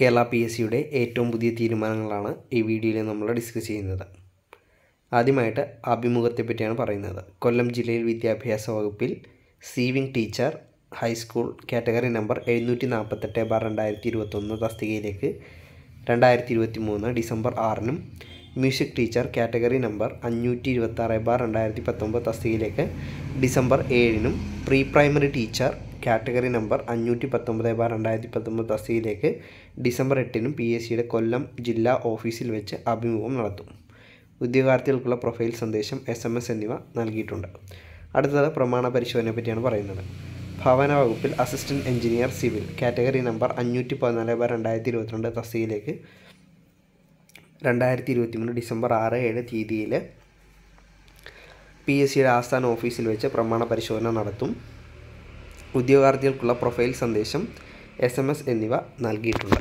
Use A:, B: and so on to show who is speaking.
A: Kerala P S സിയുടെ ഏറ്റവും പുതിയ തീരുമാനങ്ങളാണ് ഈ വീഡിയോയിൽ നമ്മൾ ഡിസ്കസ് ചെയ്യുന്നത്. ആദ്യമായിട്ട് അഭിമുഖത്തെ പറ്റിയാണ് പറയുന്നത്. കൊല്ലം ജില്ലയിൽ വിദ്യാഭ്യാസ വകുപ്പിൽ sewing teacher high school category number എഴുന്നൂറ്റി നാൽപ്പത്തെട്ട് ബാർ രണ്ടായിരത്തി ഇരുപത്തൊന്ന് തസ്തികയിലേക്ക് രണ്ടായിരത്തി ഇരുപത്തി മൂന്ന് ഡിസംബർ ആറിനും മ്യൂസിക് ടീച്ചർ കാറ്റഗറി നമ്പർ അഞ്ഞൂറ്റി ഇരുപത്താറ് ബാർ രണ്ടായിരത്തി പത്തൊമ്പത് തസ്തികയിലേക്ക് December ഏഴിനും pre primary teacher category number അഞ്ഞൂറ്റി പത്തൊമ്പത് ബാർ രണ്ടായിരത്തി പത്തൊമ്പത് തസ്തിയിലേക്ക് ഡിസംബർ എട്ടിനും പി എസ് സിയുടെ കൊല്ലം ജില്ലാ ഓഫീസിൽ വെച്ച് അഭിമുഖം നടത്തും. ഉദ്യോഗാർത്ഥികൾക്കുള്ള പ്രൊഫൈൽ സന്ദേശം എസ് എം എസ് എന്നിവ നൽകിയിട്ടുണ്ട്. അടുത്തത് പ്രമാണ പരിശോധനയെ പറ്റിയാണ് പറയുന്നത്. ഭവന വകുപ്പിൽ assistant engineer civil category number അഞ്ഞൂറ്റി പതിനാല് ബാർ രണ്ടായിരത്തി ഇരുപത്തിരണ്ട് തസ്തിയിലേക്ക് രണ്ടായിരത്തി ഇരുപത്തി മൂന്ന് ഡിസംബർ ആറ് ഏഴ് തീയതിയിൽ പി എസ് സിയുടെ ആസ്ഥാന ഓഫീസിൽ വെച്ച് പ്രമാണ പരിശോധന നടത്തും. ഉദ്യോഗാർത്ഥികൾക്കുള്ള പ്രൊഫൈൽ സന്ദേശം എസ് എന്നിവ നൽകിയിട്ടുണ്ട്.